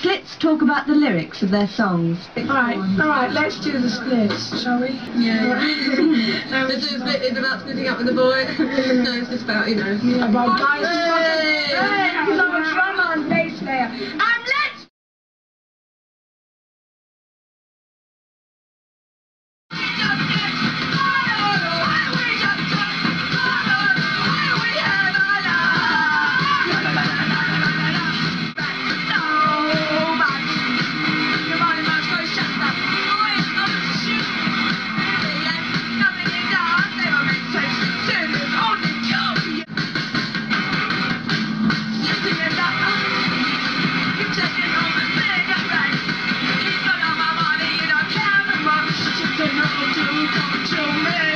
Slits talk about the lyrics of their songs. Alright, alright, let's do the splits, shall we? Yeah, yeah. um, is, it, is it about splitting up with the boy? no, it's just about, you know. About guys. Hey! Hey, Jamaica.